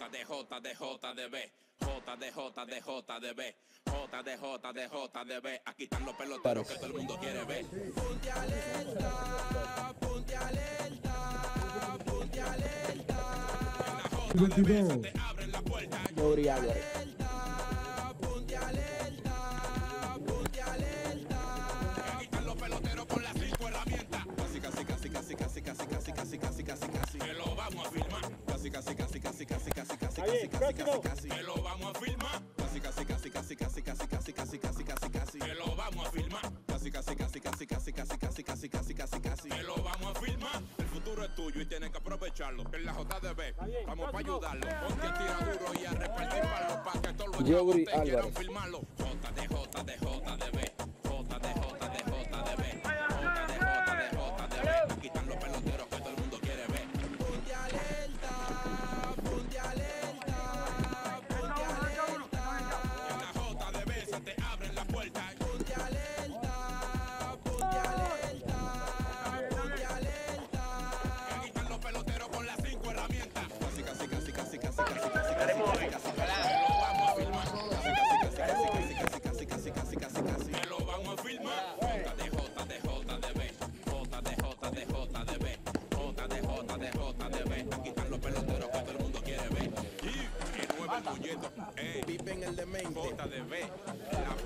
JDJDJDB. JDJDJDB. JDJDJDB. Aquí están los peloteros que todo el mundo quiere ver. Ponte alerta, ponte alerta, ponte alerta. JDB te abren la puerta. Yuri Álvarez. casi, casi, casi, casi, casi, casi. Que lo vamos a firmar. Casi, casi, casi, casi, casi, casi casi, casi, casi, casi, casi. Que lo vamos a filmar. Casi, casi, casi, casi, casi, casi, casi, casi, casi, casi, casi. Que lo vamos a filmar. Casi, casi, casi, casi, casi, casi, casi, casi, casi, casi, casi. Que lo vamos a filmar. El futuro es tuyo y tienes que aprovecharlo. En la JDB vamos para ayudarlo. Ponte a tirar duro y a repartir palos para que todos los te quieran Álvarez. derrota de vez. Quitar los peloteros que todo el mundo quiere ver. Y que mueve el puñeto. Pipen el demente. JDB. La